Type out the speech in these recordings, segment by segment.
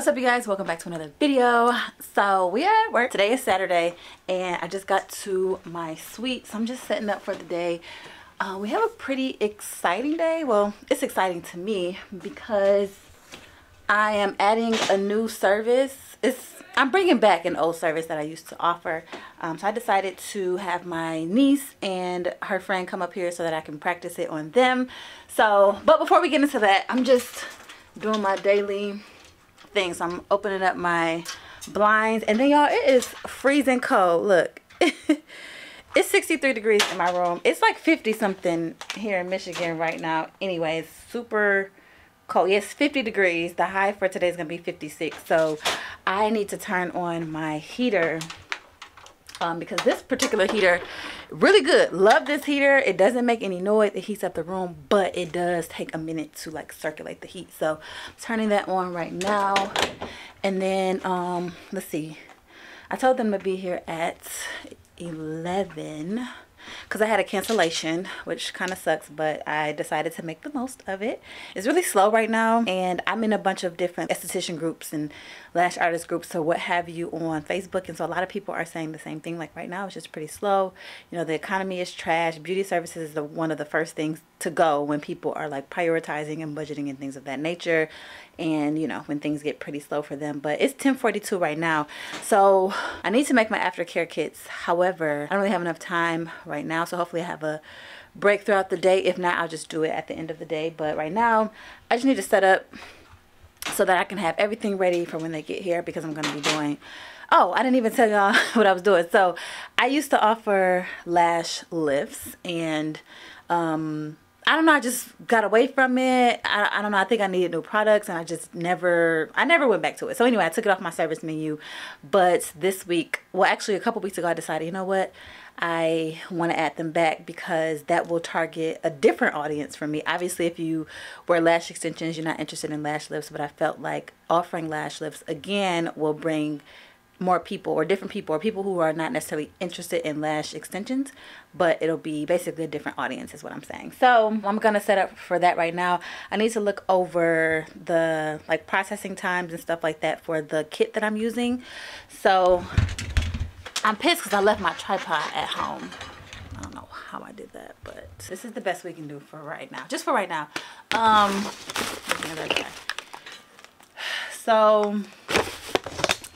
what's up you guys? Welcome back to another video. So we are at work. Today is saturday and i just got to my suite so i'm just setting up for the day. Uh, we have a pretty exciting day. Well it's exciting to me because i am adding a new service. It's i'm bringing back an old service that i used to offer. Um, so i decided to have my niece and her friend come up here so that i can practice it on them. So but before we get into that i'm just doing my daily thing. So I'm opening up my blinds. And then y'all, it is freezing cold. Look. it's 63 degrees in my room. It's like 50 something here in Michigan right now. Anyways, super cold. Yes, 50 degrees. The high for today is going to be 56. So I need to turn on my heater um, because this particular heater really good. Love this heater. It doesn't make any noise. It heats up the room but it does take a minute to like circulate the heat. So I'm turning that on right now. And then um let's see. I told them to be here at 11 because I had a cancellation, which kind of sucks, but I decided to make the most of it. It's really slow right now, and I'm in a bunch of different esthetician groups and lash artist groups, so what have you on Facebook, and so a lot of people are saying the same thing. Like right now, it's just pretty slow. You know, the economy is trash. Beauty services is the, one of the first things to go when people are like prioritizing and budgeting and things of that nature and you know when things get pretty slow for them but it's 1042 right now. So I need to make my aftercare kits. However I don't really have enough time right now so hopefully I have a break throughout the day. If not I'll just do it at the end of the day. But right now I just need to set up so that I can have everything ready for when they get here because I'm going to be doing oh I didn't even tell y'all what I was doing. So I used to offer lash lifts and um I don't know, I just got away from it. I, I don't know, I think I needed new products and I just never, I never went back to it. So anyway, I took it off my service menu. But this week, well actually a couple weeks ago, I decided, you know what? I want to add them back because that will target a different audience for me. Obviously, if you wear lash extensions, you're not interested in lash lifts, but I felt like offering lash lifts again will bring more people or different people or people who are not necessarily interested in lash extensions but it'll be basically a different audience is what I'm saying. So I'm gonna set up for that right now. I need to look over the like processing times and stuff like that for the kit that I'm using. So I'm pissed because I left my tripod at home. I don't know how I did that but this is the best we can do for right now just for right now. Um so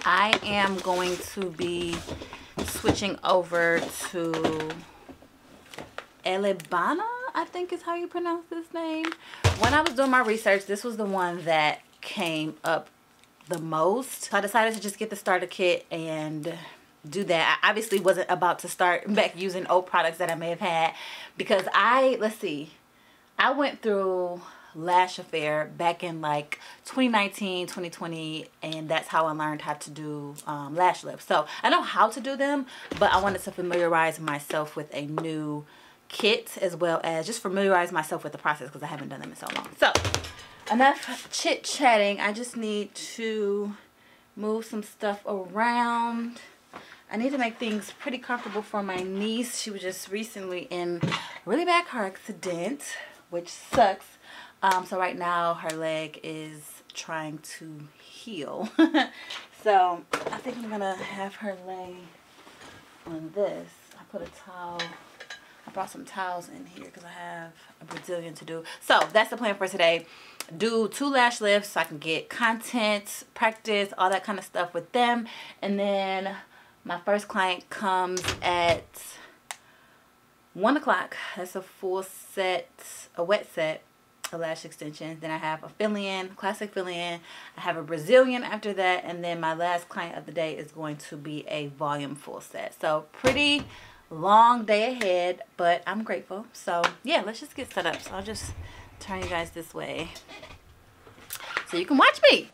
I am going to be switching over to Elleebana, I think is how you pronounce this name. When I was doing my research, this was the one that came up the most. So I decided to just get the starter kit and do that. I obviously wasn't about to start back using old products that I may have had because I, let's see, I went through lash affair back in like 2019 2020 and that's how I learned how to do um, lash lifts so I know how to do them but I wanted to familiarize myself with a new kit as well as just familiarize myself with the process because I haven't done them in so long so enough chit chatting I just need to move some stuff around I need to make things pretty comfortable for my niece. She was just recently in really bad car accident, which sucks. Um, so right now her leg is trying to heal. so I think I'm gonna have her lay on this. I put a towel. I brought some towels in here because I have a Brazilian to do. So that's the plan for today. Do two lash lifts so I can get content, practice, all that kind of stuff with them. And then my first client comes at one o'clock. That's a full set, a wet set lash extensions. Then I have a fill-in, classic fill-in. I have a Brazilian after that. And then my last client of the day is going to be a volume full set. So pretty long day ahead, but I'm grateful. So yeah, let's just get set up. So I'll just turn you guys this way so you can watch me.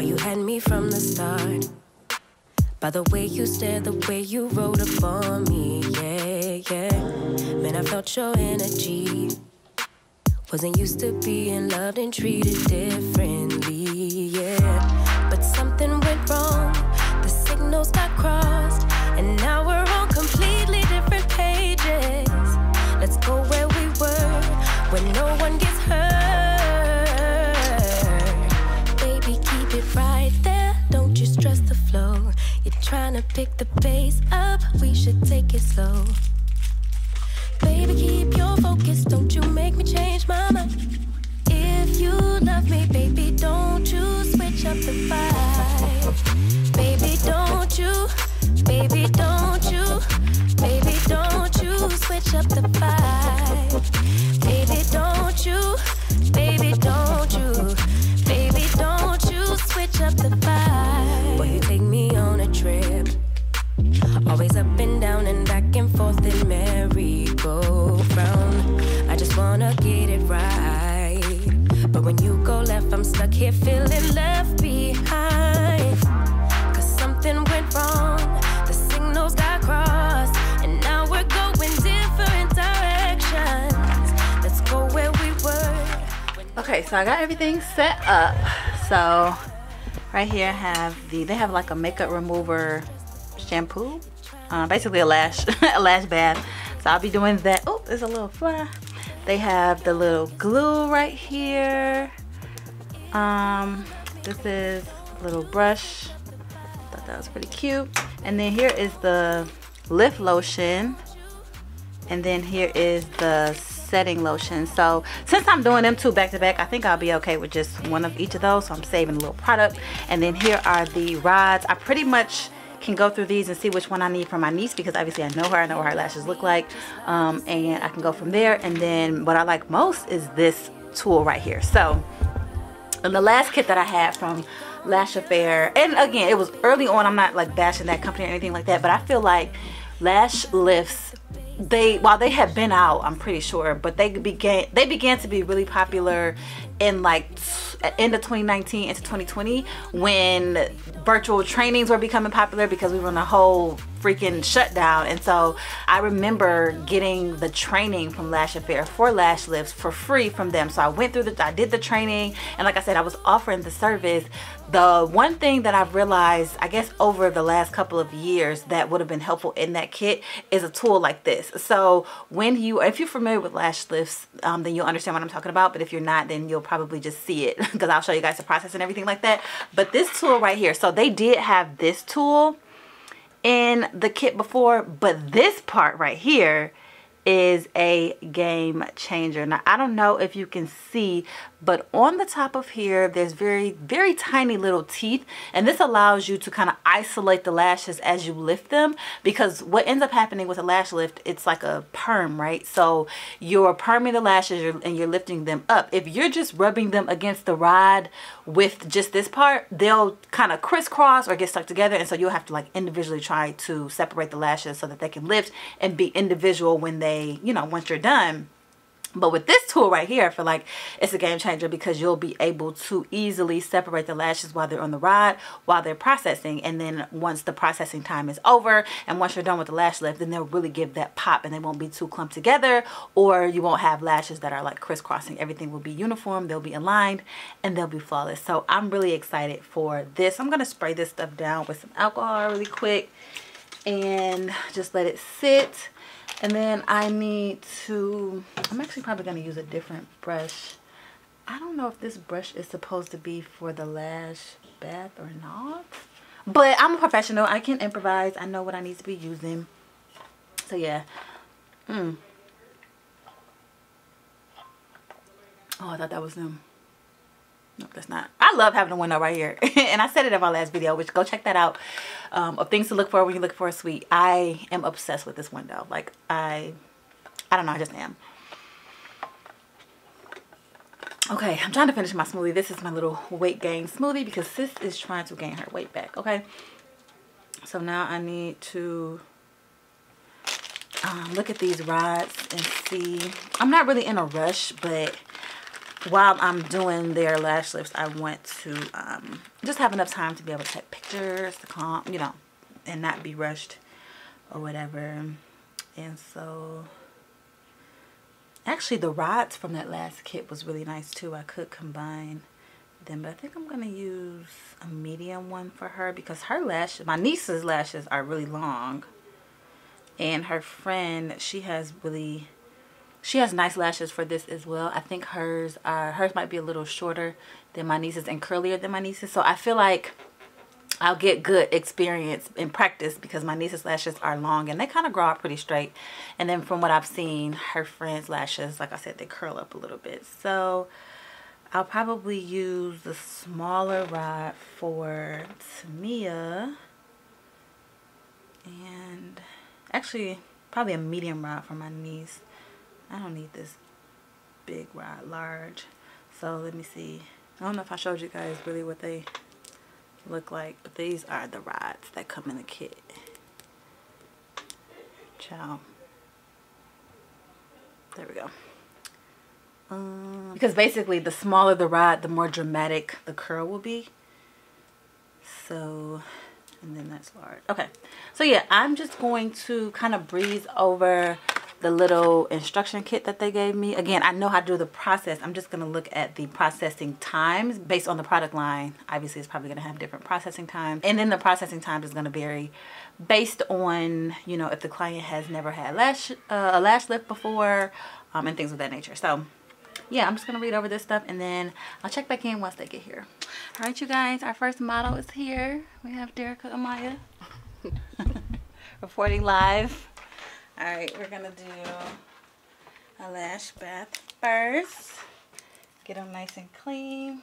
You had me from the start by the way you stare, the way you wrote upon me, yeah, yeah. Man, I felt your energy. Wasn't used to being loved and treated differently, pick the pace up, we should take it slow. Baby, keep your focus, don't you make me change my mind. If you love me, baby, don't you switch up the vibe. Baby, don't you, baby, don't you, baby, don't you switch up the Okay, so I got everything set up. So right here I have the, they have like a makeup remover shampoo. Uh, basically a lash, a lash bath. So I'll be doing that. Oh, there's a little fly. They have the little glue right here. Um, this is a little brush. Thought that was pretty cute. And then here is the lift lotion. And then here is the setting lotion. So since I'm doing them two back to back, I think I'll be okay with just one of each of those. So I'm saving a little product. And then here are the rods. I pretty much can go through these and see which one I need for my niece because obviously I know her, I know what her lashes look like. Um, and I can go from there. And then what I like most is this tool right here. So in the last kit that I had from Lash Affair, and again, it was early on, I'm not like bashing that company or anything like that, but I feel like lash lifts they while they had been out i'm pretty sure but they began they began to be really popular in like end of 2019 into 2020 when virtual trainings were becoming popular because we were in a whole freaking shutdown. And so I remember getting the training from Lash Affair for lash lifts for free from them. So I went through the I did the training and like I said I was offering the service. The one thing that I've realized I guess over the last couple of years that would have been helpful in that kit is a tool like this. So when you if you're familiar with lash lifts um, then you'll understand what I'm talking about but if you're not then you'll probably just see it because I'll show you guys the process and everything like that. But this tool right here so they did have this tool in the kit before, but this part right here is a game changer. Now, I don't know if you can see, but on the top of here, there's very, very tiny little teeth. And this allows you to kind of isolate the lashes as you lift them. Because what ends up happening with a lash lift, it's like a perm, right? So you're perming the lashes and you're lifting them up. If you're just rubbing them against the rod with just this part, they'll kind of crisscross or get stuck together. And so you'll have to like individually try to separate the lashes so that they can lift and be individual when they you know, once you're done. But with this tool right here, I feel like it's a game changer because you'll be able to easily separate the lashes while they're on the rod, while they're processing. And then once the processing time is over and once you're done with the lash lift, then they'll really give that pop and they won't be too clumped together or you won't have lashes that are like crisscrossing. Everything will be uniform, they'll be aligned, and they'll be flawless. So I'm really excited for this. I'm going to spray this stuff down with some alcohol really quick and just let it sit and then I need to, I'm actually probably going to use a different brush. I don't know if this brush is supposed to be for the lash bath or not. But I'm a professional. I can improvise. I know what I need to be using. So yeah. Mm. Oh, I thought that was them. No, that's not. I love having a window right here. and I said it in my last video, which go check that out. Um, of things to look for when you look for a suite. I am obsessed with this window. Like, I, I don't know, I just am. Okay, I'm trying to finish my smoothie. This is my little weight gain smoothie because sis is trying to gain her weight back, okay? So now I need to um, look at these rods and see. I'm not really in a rush, but while I'm doing their lash lifts, I want to um, just have enough time to be able to take pictures, to calm, you know, and not be rushed or whatever. And so, actually the rods from that last kit was really nice too. I could combine them, but I think I'm going to use a medium one for her because her lashes, my niece's lashes are really long. And her friend, she has really she has nice lashes for this as well. I think hers are hers might be a little shorter than my niece's and curlier than my niece's. So I feel like I'll get good experience in practice because my niece's lashes are long and they kind of grow out pretty straight. And then from what I've seen, her friend's lashes, like I said, they curl up a little bit. So I'll probably use the smaller rod for Tamia. And actually, probably a medium rod for my niece. I don't need this big rod, large. So let me see. I don't know if I showed you guys really what they look like but these are the rods that come in the kit. Ciao there we go. Um, because basically the smaller the rod the more dramatic the curl will be. So and then that's large. Okay. So yeah i'm just going to kind of breeze over the little instruction kit that they gave me. Again, I know how to do the process. I'm just going to look at the processing times based on the product line. Obviously, it's probably going to have different processing times. And then the processing time is going to vary based on, you know, if the client has never had lash, uh, a lash lift before um, and things of that nature. So, yeah, I'm just going to read over this stuff and then I'll check back in once they get here. All right, you guys, our first model is here. We have Derica Amaya reporting live all right, we're gonna do a lash bath first. Get them nice and clean.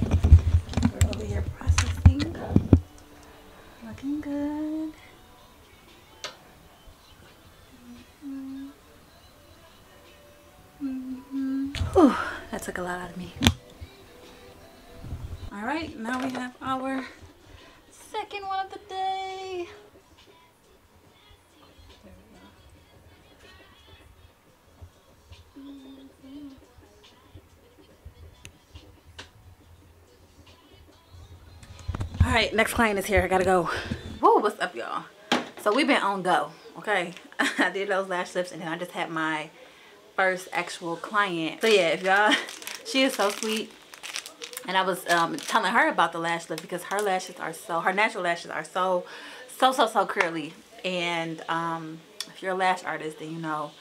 out of me. All right, now we have our second one of the day. all right next client is here. I gotta go. Whoa, what's up y'all? So we've been on go okay? I did those lash lifts and then i just had my first actual client. So yeah if y'all she is so sweet. And i was um, telling her about the lash lift because her lashes are so her natural lashes are so so so so curly. And um, if you're a lash artist then you know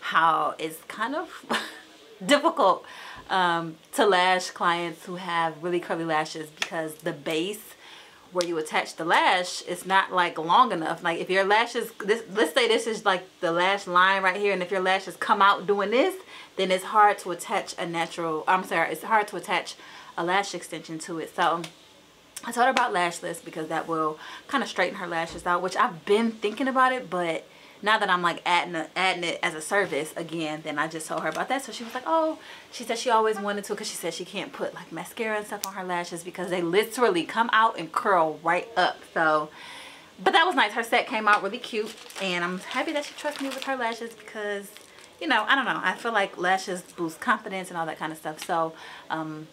how it's kind of difficult um, to lash clients who have really curly lashes because the base where you attach the lash it's not like long enough. Like if your lashes, this, let's say this is like the lash line right here. And if your lashes come out doing this, then it's hard to attach a natural, I'm sorry, it's hard to attach a lash extension to it. So I told her about lash lifts because that will kind of straighten her lashes out, which I've been thinking about it, but now that I'm like adding, a, adding it as a service again, then I just told her about that. So she was like, oh, she said she always wanted to because she said she can't put like mascara and stuff on her lashes because they literally come out and curl right up. So, but that was nice. Her set came out really cute and I'm happy that she trusts me with her lashes because, you know, I don't know. I feel like lashes boost confidence and all that kind of stuff. So, um,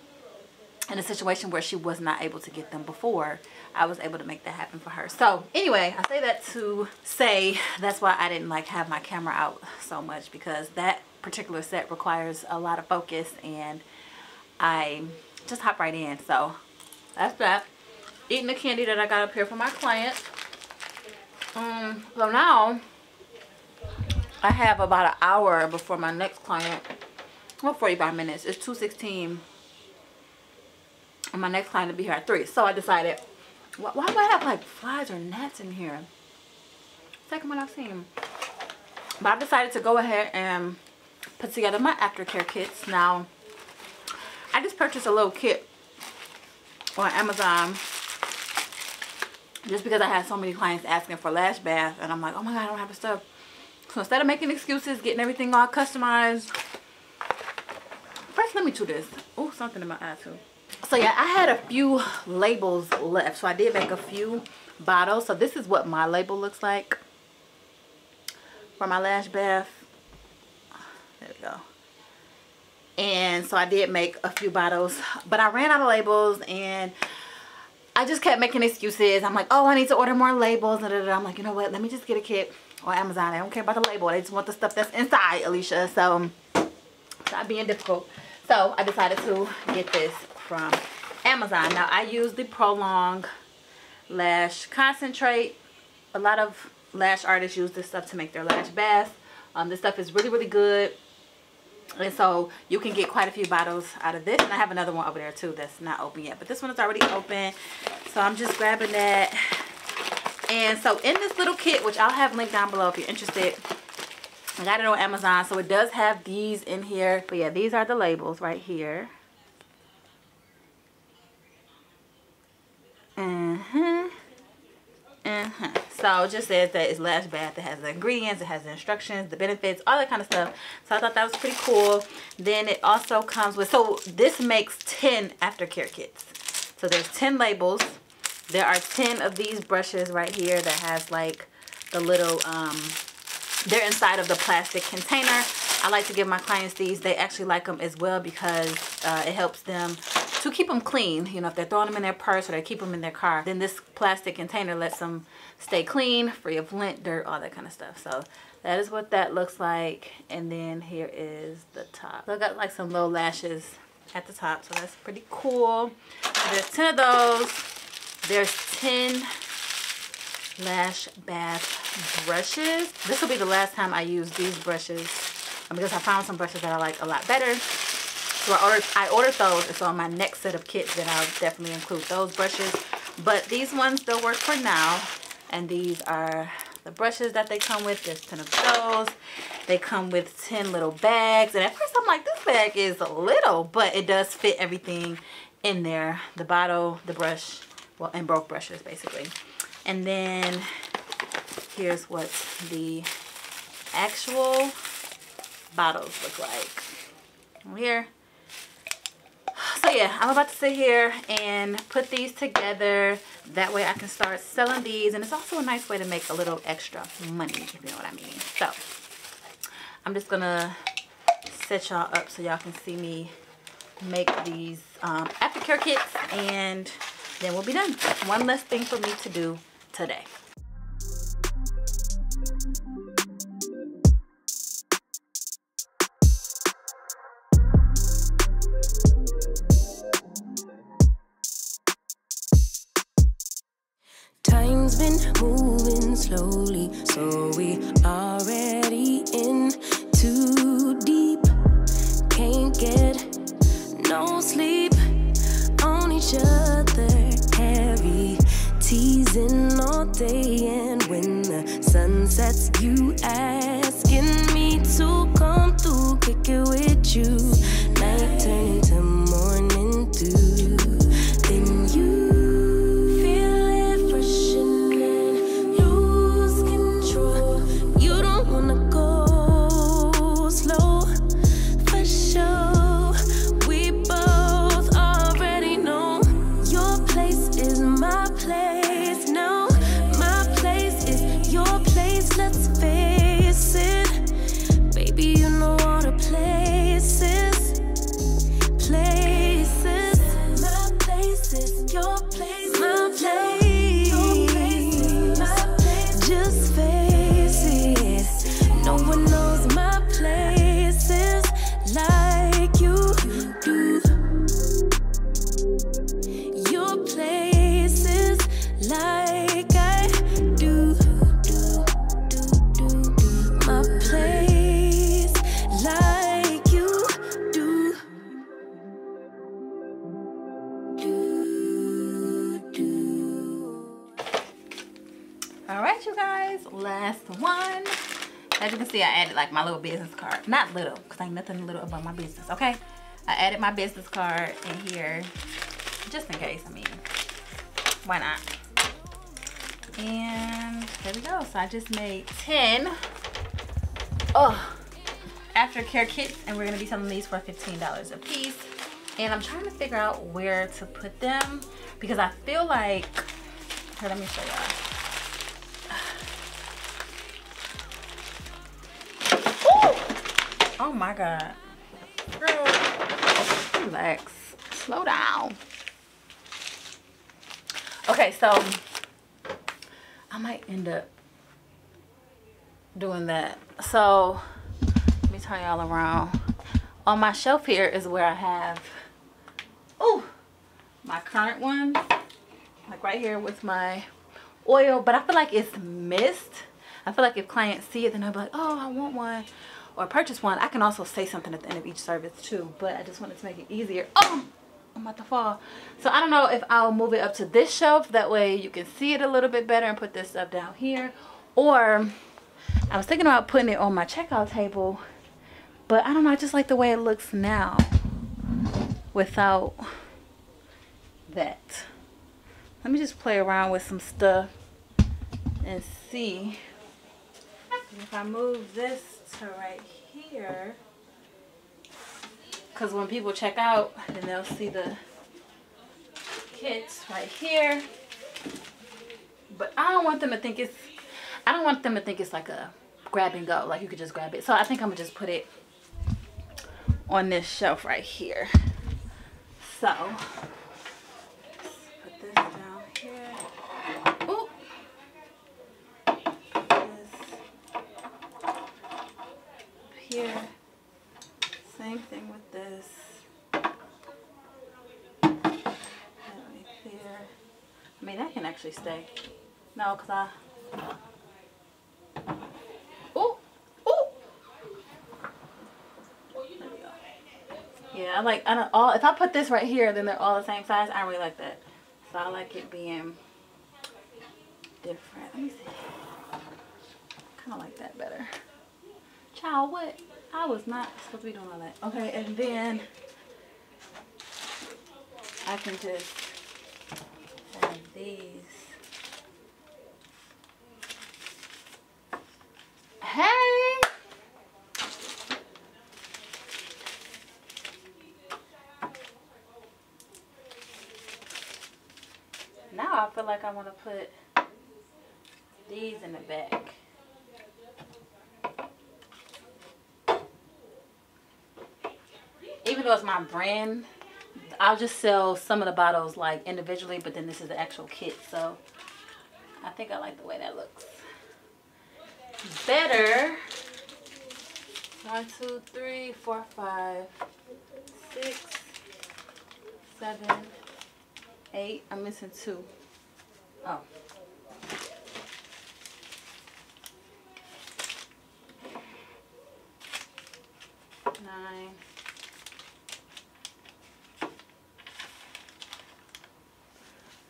in a situation where she was not able to get them before I was able to make that happen for her. So anyway I say that to say that's why I didn't like have my camera out so much because that particular set requires a lot of focus and I just hop right in. So that's that. Eating the candy that I got up here for my client. Um so now I have about an hour before my next client well 45 minutes. It's 216 and my next client will be here at 3. So I decided, why, why do I have like flies or gnats in here? Second one I've seen. But I've decided to go ahead and put together my aftercare kits. Now, I just purchased a little kit on Amazon just because I had so many clients asking for lash bath and I'm like, oh my god, I don't have the stuff. So instead of making excuses, getting everything all customized, first let me do this. Oh, something in my eye too so yeah i had a few labels left. So i did make a few bottles. So this is what my label looks like. For my lash bath. There we go. And so i did make a few bottles. But i ran out of labels and i just kept making excuses. I'm like oh i need to order more labels. And i'm like you know what? Let me just get a kit on amazon. I don't care about the label. They just want the stuff that's inside Alisha. So stop being difficult. So i decided to get this from Amazon. Now I use the Prolong Lash Concentrate. A lot of lash artists use this stuff to make their lash bath. Um, this stuff is really, really good. And so you can get quite a few bottles out of this. And I have another one over there too that's not open yet. But this one is already open. So I'm just grabbing that. And so in this little kit, which I'll have linked down below if you're interested. I got it on Amazon. So it does have these in here. But yeah, these are the labels right here. So it just says that it's Lash Bath. It has the ingredients, it has the instructions, the benefits, all that kind of stuff. So I thought that was pretty cool. Then it also comes with, so this makes 10 aftercare kits. So there's 10 labels. There are 10 of these brushes right here that has like the little, um, they're inside of the plastic container. I like to give my clients these. They actually like them as well because uh, it helps them to keep them clean. You know, if they're throwing them in their purse or they keep them in their car, then this plastic container lets them stay clean, free of lint, dirt, all that kind of stuff. So that is what that looks like. And then here is the top. So I got like some little lashes at the top. So that's pretty cool. There's 10 of those. There's 10 lash bath brushes. This will be the last time I use these brushes um, because I found some brushes that I like a lot better. So I ordered, I ordered those. So on my next set of kits, then I'll definitely include those brushes. But these ones still work for now. And these are the brushes that they come with. There's 10 of those. They come with 10 little bags. And at first I'm like, this bag is little, but it does fit everything in there. The bottle, the brush, well, and both brushes basically. And then here's what the actual bottles look like. Here so yeah i'm about to sit here and put these together. That way i can start selling these and it's also a nice way to make a little extra money if you know what i mean. So i'm just gonna set y'all up so y'all can see me make these um, aftercare kits and then we'll be done. One less thing for me to do today slowly, little business card. Not little, because ain't nothing little about my business, okay? I added my business card in here, just in case, I mean, why not? And there we go. So I just made 10 oh, aftercare kits, and we're gonna be selling these for $15 a piece. And I'm trying to figure out where to put them because I feel like, here, let me show y'all. Oh my God. Girl, relax. Slow down. Okay, so I might end up doing that. So let me turn y'all around. On my shelf here is where I have, oh, my current one. Like right here with my oil. But I feel like it's missed. I feel like if clients see it, then they'll be like, oh, I want one or purchase one. I can also say something at the end of each service too, but I just wanted to make it easier. Oh, I'm about to fall. So I don't know if I'll move it up to this shelf. That way you can see it a little bit better and put this stuff down here. Or I was thinking about putting it on my checkout table, but I don't know. I just like the way it looks now without that. Let me just play around with some stuff and see if I move this to right here, because when people check out, then they'll see the kits right here. But I don't want them to think it's, I don't want them to think it's like a grab and go, like you could just grab it. So I think I'm gonna just put it on this shelf right here. So, put this down here. Ooh. Put this here. Same thing with this. Right. I mean, that can actually stay. No, because I... We go. Yeah, I like, I don't, all, if I put this right here, then they're all the same size. I really like that. So I like it being different. Let me see. kind of like that better. Child, what? I was not supposed to be doing all that. Okay, and then I can just have these. Hey! Now I feel like I want to put these in the back. Even though it's my brand, I'll just sell some of the bottles like individually, but then this is the actual kit. So I think I like the way that looks. Better. One, two, three, four, five, six, seven, eight. I'm missing two. Oh.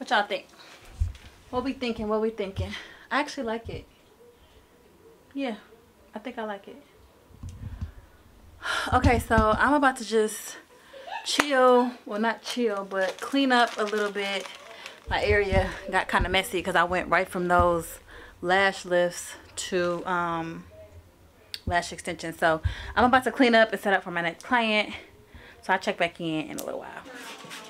What y'all think? What we thinking? What we thinking? I actually like it. Yeah, I think I like it. Okay, so I'm about to just chill. Well, not chill, but clean up a little bit. My area got kind of messy because I went right from those lash lifts to um, lash extensions. So I'm about to clean up and set up for my next client. So I'll check back in in a little while.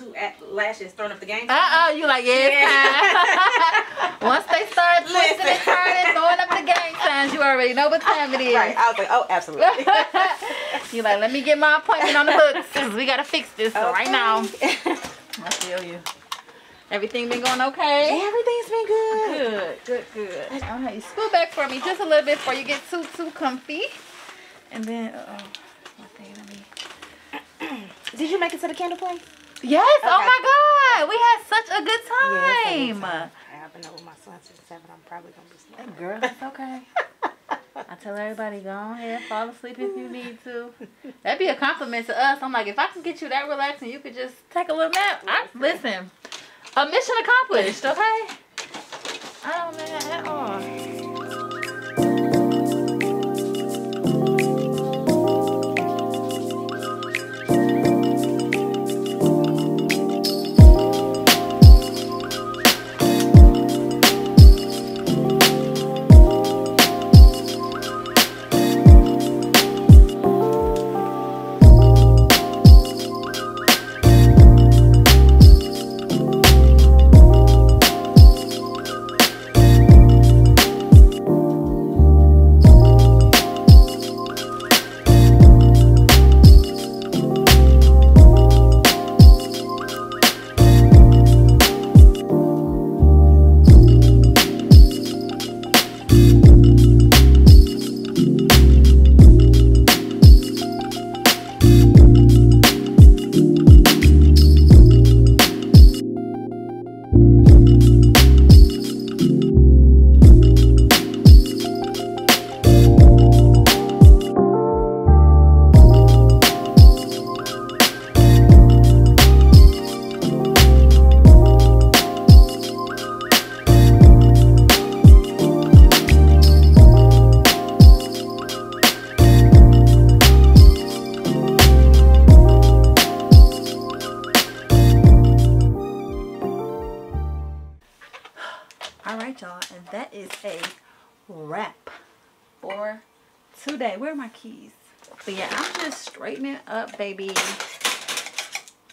Two lashes throwing up the game. Uh oh, you like, yeah, yeah. Once they start twisting and turning, throwing up the gang signs, you already know what time it is. Right. I was like, oh, absolutely. you like, let me get my appointment on the books because we got to fix this okay. right now. I feel you. Everything been going okay? Everything's been good. Good, good, good. All right, you scoot back for me just a little bit before you get too, too comfy. And then, uh oh did you make it to the candle play? Yes. Oh okay. Oh my God, we had such a good time. Yes, I've been up with my son since seven. I'm probably gonna be sleeping. Girl, it's okay. I tell everybody, go on ahead, fall asleep if you need to. That'd be a compliment to us. I'm like, if I can get you that relaxed and you could just take a little nap, I, listen, a mission accomplished, okay? I don't know at all. Baby.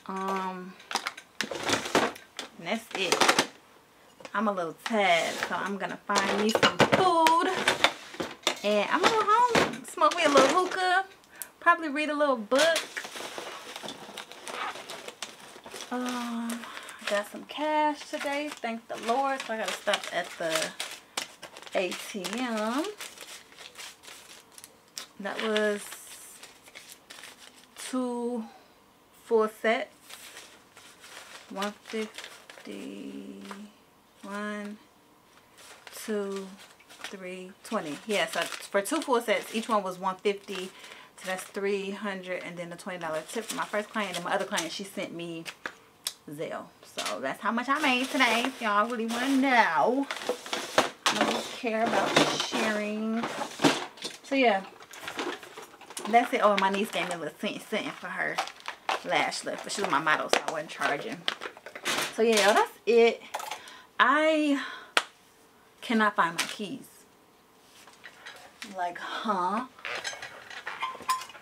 Um, that's it. I'm a little tired, so I'm gonna find me some food. And I'm gonna go home, smoke me a little hookah, probably read a little book. Um, got some cash today, thank the Lord. So I gotta stop at the ATM. That was two full sets. 150, one, two, three, 20. Yeah, uh, so for two full sets, each one was 150 So that's 300 and then the $20 tip for my first client. And my other client, she sent me Zelle. So that's how much I made today. Y'all really want to know. I don't care about sharing. So yeah, that's it. Oh, my niece gave me a little cent cent for her lash lift. But she was my model, so I wasn't charging. So yeah, that's it. I cannot find my keys. Like, huh?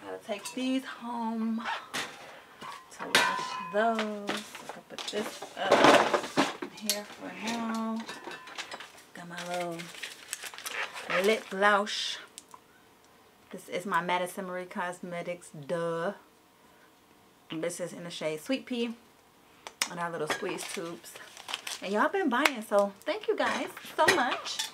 Gotta take these home to wash those. Gonna Put this up here for now. Got my little lip blush. This is my Madisyn Marie Cosmetics Duh. This is in the shade Sweet Pea and our little squeeze tubes. And y'all been buying, so thank you guys so much.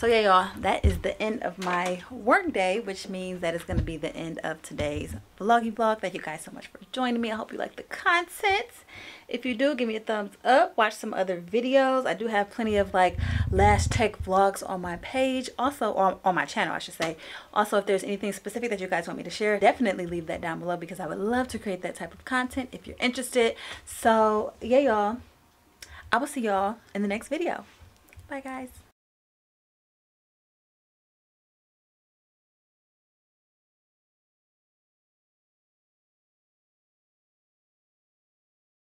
So yeah, y'all, that is the end of my work day, which means that it's going to be the end of today's vloggy vlog. Thank you guys so much for joining me. I hope you like the content. If you do, give me a thumbs up. Watch some other videos. I do have plenty of like lash tech vlogs on my page. Also, on, on my channel, I should say. Also, if there's anything specific that you guys want me to share, definitely leave that down below because I would love to create that type of content if you're interested. So yeah, y'all. I will see y'all in the next video. Bye, guys.